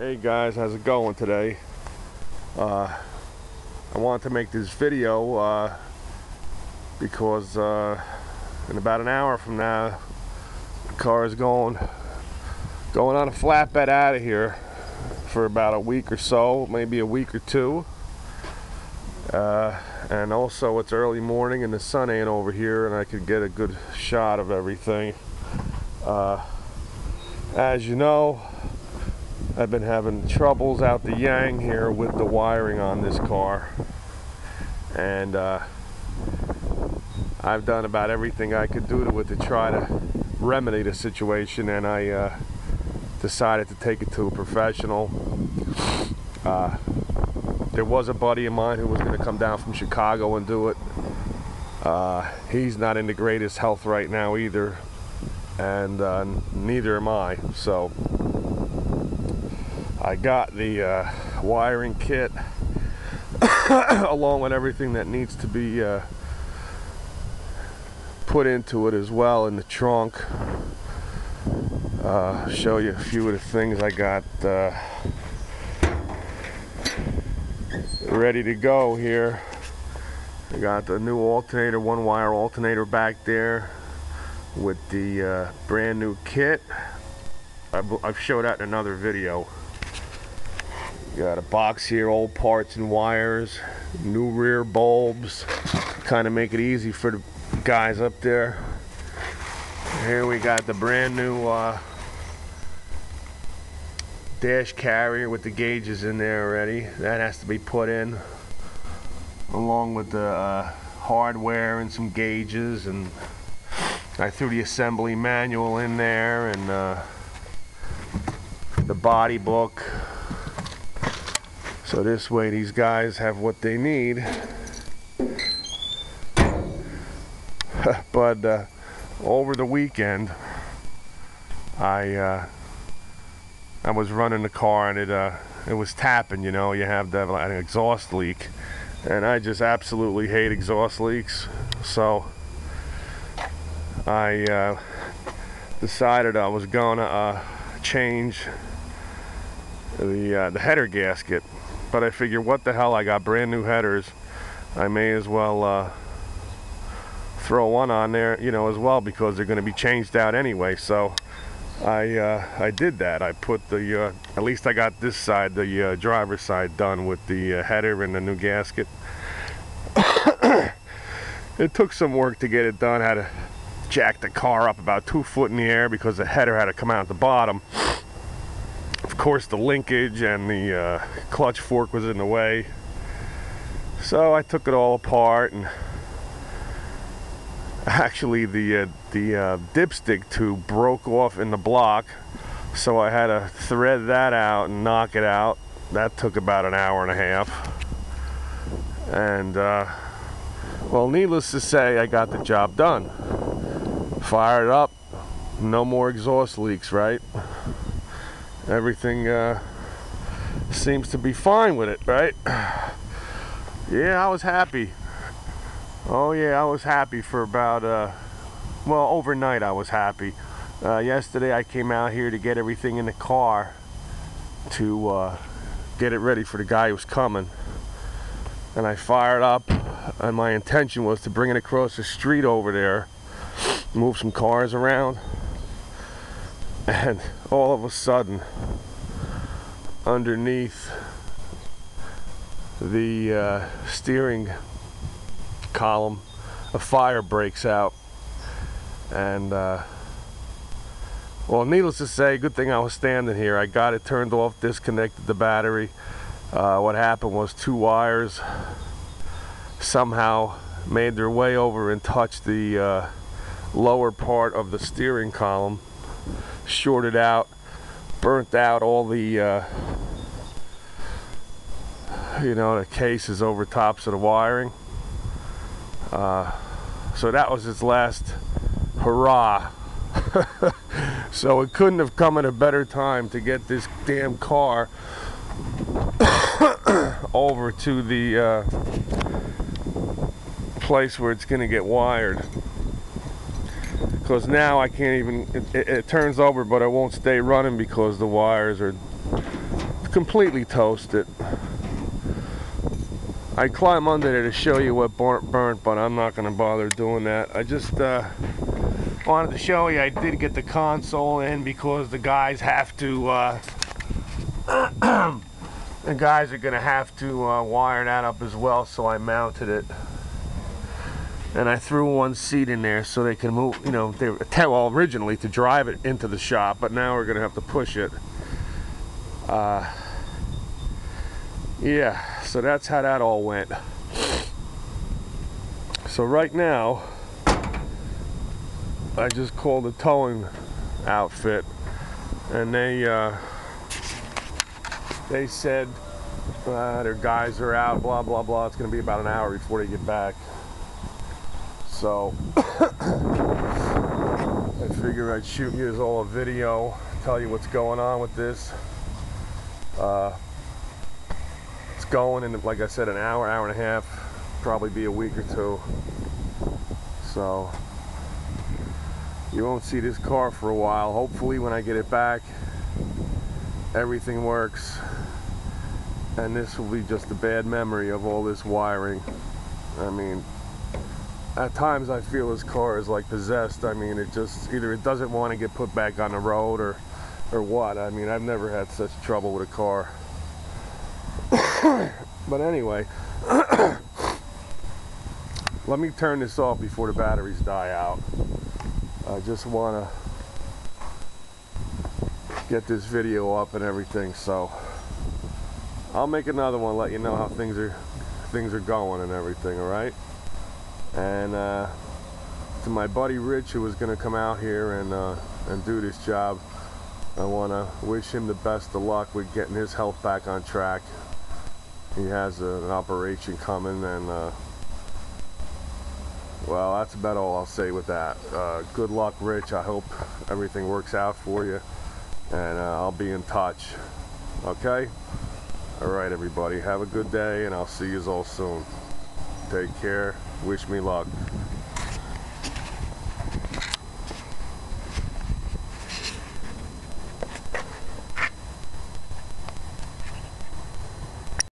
Hey guys, how's it going today? Uh, I wanted to make this video uh, because uh, in about an hour from now the car is going going on a flatbed out of here for about a week or so, maybe a week or two. Uh, and also it's early morning and the sun ain't over here and I could get a good shot of everything. Uh, as you know, I've been having troubles out the yang here with the wiring on this car. And uh, I've done about everything I could do to it to try to remedy the situation and I uh, decided to take it to a professional. Uh, there was a buddy of mine who was going to come down from Chicago and do it. Uh, he's not in the greatest health right now either, and uh, neither am I. So I got the uh, wiring kit along with everything that needs to be uh, put into it as well in the trunk. Uh, show you a few of the things I got uh, ready to go here. I got the new alternator, one wire alternator back there with the uh, brand new kit. I've showed that in another video. Got a box here, old parts and wires, new rear bulbs, kind of make it easy for the guys up there. Here we got the brand new uh, dash carrier with the gauges in there already. That has to be put in along with the uh, hardware and some gauges and I threw the assembly manual in there and uh, the body book so this way these guys have what they need but uh, over the weekend I uh, I was running the car and it uh, it was tapping. You know, you have the, an exhaust leak, and I just absolutely hate exhaust leaks. So I uh, decided I was gonna uh, change the uh, the header gasket. But I figured, what the hell? I got brand new headers. I may as well uh, throw one on there, you know, as well because they're going to be changed out anyway. So I uh, I did that. I put the uh, at least I got this side, the uh, driver's side, done with the uh, header and the new gasket. it took some work to get it done. I had to jack the car up about two foot in the air because the header had to come out the bottom. Course, the linkage and the uh, clutch fork was in the way. So I took it all apart and actually the uh, the uh, dipstick tube broke off in the block. So I had to thread that out and knock it out. That took about an hour and a half. And uh, well needless to say I got the job done. Fired up. No more exhaust leaks right everything uh, seems to be fine with it right yeah I was happy Oh yeah, I was happy for about, uh, well, overnight I was happy. Uh, yesterday I came out here to get everything in the car to uh, get it ready for the guy who was coming. And I fired up, and my intention was to bring it across the street over there, move some cars around. And all of a sudden, underneath the uh, steering column, a fire breaks out. And, uh, well, needless to say, good thing I was standing here. I got it turned off, disconnected the battery. Uh, what happened was two wires somehow made their way over and touched the uh, lower part of the steering column, shorted out, burnt out all the, uh, you know, the cases over tops of the wiring. Uh, so that was his last hurrah. so it couldn't have come at a better time to get this damn car over to the uh, place where it's going to get wired. Because now I can't even, it, it, it turns over but it won't stay running because the wires are completely toasted. I climb under there to show you what burnt, burnt but I'm not going to bother doing that. I just uh, wanted to show you I did get the console in because the guys have to uh, the guys are going to have to uh, wire that up as well so I mounted it and I threw one seat in there so they can move you know they well originally to drive it into the shop but now we're gonna have to push it. Uh, yeah so that's how that all went. So right now I just called the towing outfit and they uh, they said uh, their guys are out blah blah blah. It's gonna be about an hour before they get back so I figure I'd shoot you all a video, tell you what's going on with this. Uh, it's going in, like I said, an hour, hour and a half, probably be a week or two. So you won't see this car for a while. Hopefully when I get it back, everything works. And this will be just a bad memory of all this wiring. I mean, at times I feel this car is like possessed. I mean, it just either it doesn't want to get put back on the road or or what. I mean, I've never had such trouble with a car. but anyway, let me turn this off before the batteries die out. I just want to get this video up and everything, so I'll make another one, let you know how things are things are going and everything, all right? And uh, to my buddy Rich who was going to come out here and uh, and do this job I want to wish him the best of luck with getting his health back on track. He has a, an operation coming and uh, well that's about all I'll say with that. Uh, good luck Rich. I hope everything works out for you. And uh, I'll be in touch. Okay? Alright everybody. Have a good day and I'll see you all soon take care. Wish me luck